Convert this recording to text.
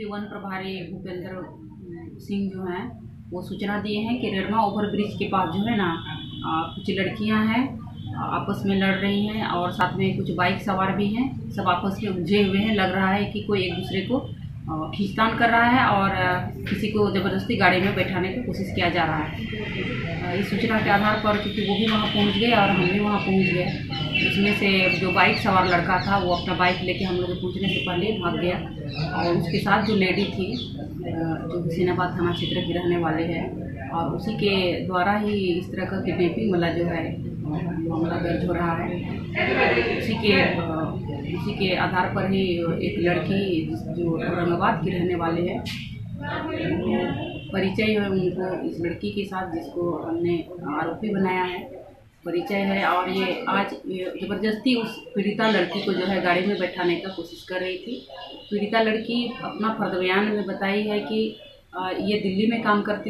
आरोपी वन प्रभारी भूपेंद्र सिंह जो हैं, वो सूचना दिए हैं कि रेडमा ओवर ब्रिज के पास जो है ना कुछ लड़कियाँ हैं, आपस में लड़ रही हैं और साथ में कुछ बाइक सवार भी हैं, सब आपस में उलझे हुए हैं। लग रहा है कि कोई एक दूसरे को खींचतान कर रहा है और किसी को ज़बरदस्ती गाड़ी में बैठाने की कोशिश किया जा रहा है। इस सूचना के आधार पर क्योंकि वो भी वहाँ पहुँच गए और हम भी वहाँ पहुँच गए। उसमें से जो बाइक सवार लड़का था, वो अपना बाइक लेके हम लोग पहुँचने से पहले भाग गया और उसके साथ जो लेडी थी जो हुसैनाबाद थाना क्षेत्र की रहने वाले हैं और उसी के द्वारा ही इस तरह का किडनेपिंग वाला जो है मामला दर्ज हो रहा है। उसी के उसी के आधार पर ही एक लड़की जो औरंगाबाद की रहने वाले है। परिचय है उनको इस लड़की के साथ, जिसको हमने आरोपी बनाया है। परिचय है और ये आज ज़बरदस्ती उस पीड़िता लड़की को जो है गाड़ी में बैठाने का कोशिश कर रही थी। पीड़िता लड़की अपना फर्द बयान में बताई है कि ये दिल्ली में काम करती